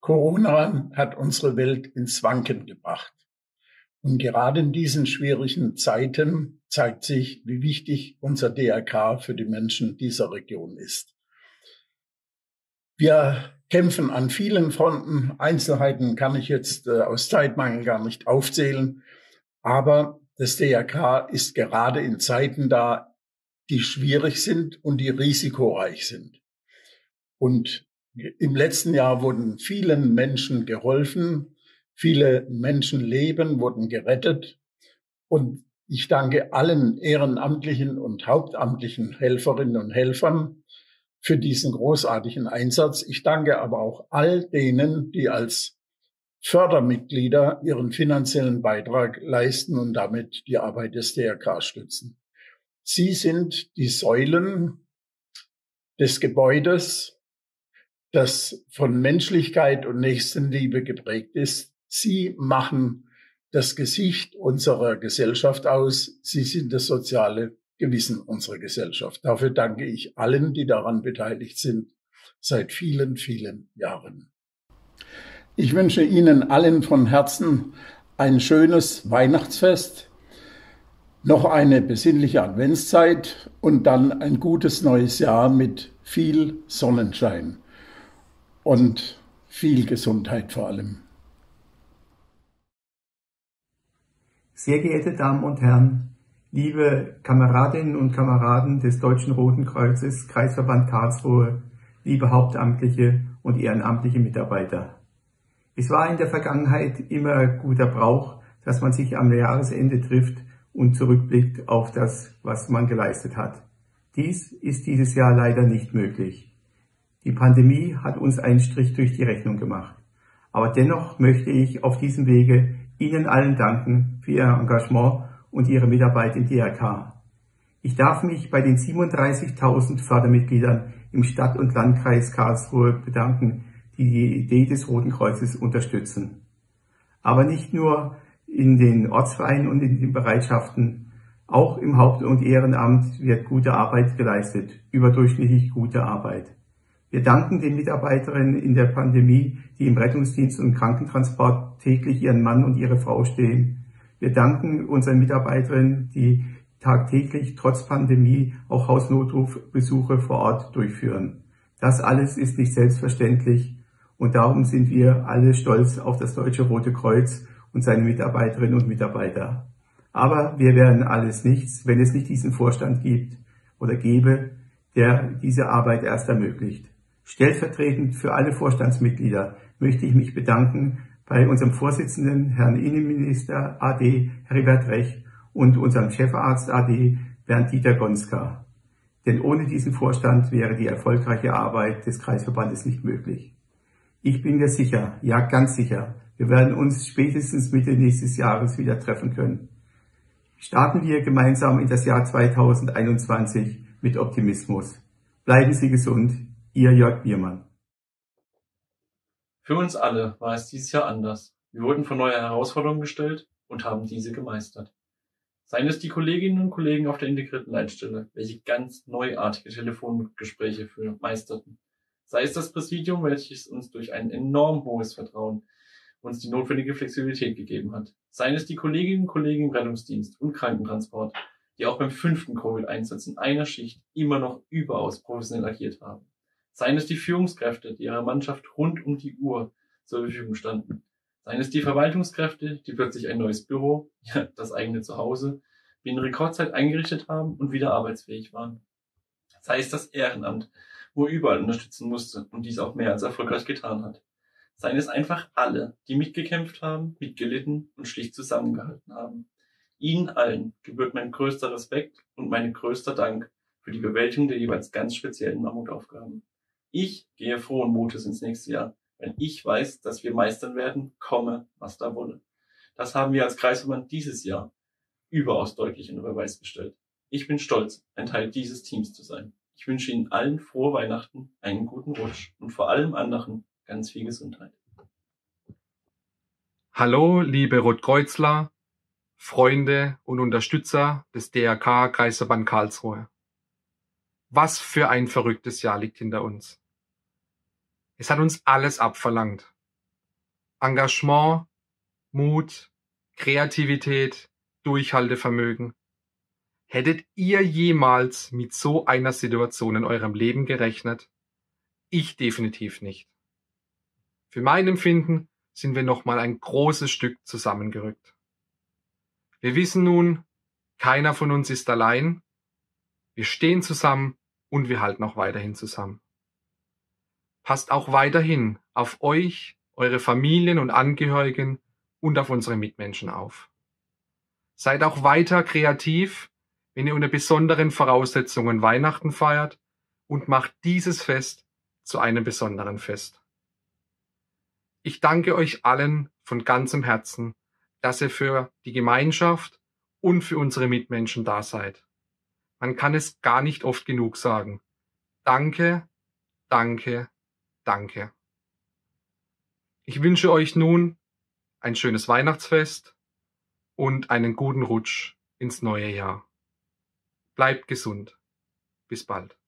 Corona hat unsere Welt ins Wanken gebracht. Und gerade in diesen schwierigen Zeiten zeigt sich, wie wichtig unser DRK für die Menschen dieser Region ist. Wir kämpfen an vielen Fronten. Einzelheiten kann ich jetzt äh, aus Zeitmangel gar nicht aufzählen. Aber das DRK ist gerade in Zeiten da, die schwierig sind und die risikoreich sind. Und im letzten Jahr wurden vielen Menschen geholfen, viele Menschenleben wurden gerettet und ich danke allen ehrenamtlichen und hauptamtlichen Helferinnen und Helfern für diesen großartigen Einsatz. Ich danke aber auch all denen, die als Fördermitglieder ihren finanziellen Beitrag leisten und damit die Arbeit des DRK stützen. Sie sind die Säulen des Gebäudes, das von Menschlichkeit und Nächstenliebe geprägt ist. Sie machen das Gesicht unserer Gesellschaft aus. Sie sind das soziale Gewissen unserer Gesellschaft. Dafür danke ich allen, die daran beteiligt sind, seit vielen, vielen Jahren. Ich wünsche Ihnen allen von Herzen ein schönes Weihnachtsfest, noch eine besinnliche Adventszeit und dann ein gutes neues Jahr mit viel Sonnenschein und viel Gesundheit vor allem. Sehr geehrte Damen und Herren, liebe Kameradinnen und Kameraden des Deutschen Roten Kreuzes, Kreisverband Karlsruhe, liebe hauptamtliche und ehrenamtliche Mitarbeiter. Es war in der Vergangenheit immer guter Brauch, dass man sich am Jahresende trifft und zurückblickt auf das, was man geleistet hat. Dies ist dieses Jahr leider nicht möglich. Die Pandemie hat uns einen Strich durch die Rechnung gemacht. Aber dennoch möchte ich auf diesem Wege Ihnen allen danken für Ihr Engagement und Ihre Mitarbeit im DRK. Ich darf mich bei den 37.000 Fördermitgliedern im Stadt- und Landkreis Karlsruhe bedanken, die die Idee des Roten Kreuzes unterstützen. Aber nicht nur in den Ortsvereinen und in den Bereitschaften, auch im Haupt- und Ehrenamt wird gute Arbeit geleistet, überdurchschnittlich gute Arbeit. Wir danken den Mitarbeiterinnen in der Pandemie, die im Rettungsdienst und Krankentransport täglich ihren Mann und ihre Frau stehen. Wir danken unseren Mitarbeiterinnen, die tagtäglich trotz Pandemie auch Hausnotrufbesuche vor Ort durchführen. Das alles ist nicht selbstverständlich und darum sind wir alle stolz auf das Deutsche Rote Kreuz und seine Mitarbeiterinnen und Mitarbeiter. Aber wir wären alles nichts, wenn es nicht diesen Vorstand gibt oder gäbe, der diese Arbeit erst ermöglicht. Stellvertretend für alle Vorstandsmitglieder möchte ich mich bedanken bei unserem Vorsitzenden, Herrn Innenminister AD Heribert Rech und unserem Chefarzt AD Bernd Dieter Gonska. Denn ohne diesen Vorstand wäre die erfolgreiche Arbeit des Kreisverbandes nicht möglich. Ich bin mir sicher, ja ganz sicher, wir werden uns spätestens Mitte nächstes Jahres wieder treffen können. Starten wir gemeinsam in das Jahr 2021 mit Optimismus. Bleiben Sie gesund, Ihr Jörg Biermann. Für uns alle war es dieses Jahr anders. Wir wurden vor neue Herausforderungen gestellt und haben diese gemeistert. Seien es die Kolleginnen und Kollegen auf der integrierten Leitstelle, welche ganz neuartige Telefongespräche für meisterten. Sei es das Präsidium, welches uns durch ein enorm hohes Vertrauen uns die notwendige Flexibilität gegeben hat. Seien es die Kolleginnen und Kollegen im Rettungsdienst und Krankentransport, die auch beim fünften Covid-Einsatz in einer Schicht immer noch überaus professionell agiert haben. Seien es die Führungskräfte, die ihrer Mannschaft rund um die Uhr zur Verfügung standen. Seien es die Verwaltungskräfte, die plötzlich ein neues Büro, ja, das eigene Zuhause, in Rekordzeit eingerichtet haben und wieder arbeitsfähig waren. Sei es das Ehrenamt, wo er überall unterstützen musste und dies auch mehr als erfolgreich getan hat. Seien es einfach alle, die mitgekämpft haben, mitgelitten und schlicht zusammengehalten haben. Ihnen allen gebührt mein größter Respekt und mein größter Dank für die Bewältigung der jeweils ganz speziellen Mammutaufgaben. Ich gehe frohen Mutes ins nächste Jahr, wenn ich weiß, dass wir meistern werden, komme, was da wolle. Das haben wir als Kreisverband dieses Jahr überaus deutlich in Beweis gestellt. Ich bin stolz, ein Teil dieses Teams zu sein. Ich wünsche Ihnen allen frohe Weihnachten, einen guten Rutsch und vor allem anderen ganz viel Gesundheit. Hallo, liebe Rotkreuzler, Freunde und Unterstützer des DRK Kreisverband Karlsruhe. Was für ein verrücktes Jahr liegt hinter uns. Es hat uns alles abverlangt. Engagement, Mut, Kreativität, Durchhaltevermögen. Hättet ihr jemals mit so einer Situation in eurem Leben gerechnet? Ich definitiv nicht. Für mein Empfinden sind wir noch mal ein großes Stück zusammengerückt. Wir wissen nun, keiner von uns ist allein. Wir stehen zusammen und wir halten auch weiterhin zusammen. Passt auch weiterhin auf euch, eure Familien und Angehörigen und auf unsere Mitmenschen auf. Seid auch weiter kreativ, wenn ihr unter besonderen Voraussetzungen Weihnachten feiert und macht dieses Fest zu einem besonderen Fest. Ich danke euch allen von ganzem Herzen, dass ihr für die Gemeinschaft und für unsere Mitmenschen da seid. Man kann es gar nicht oft genug sagen. Danke, danke, danke. Ich wünsche euch nun ein schönes Weihnachtsfest und einen guten Rutsch ins neue Jahr. Bleibt gesund. Bis bald.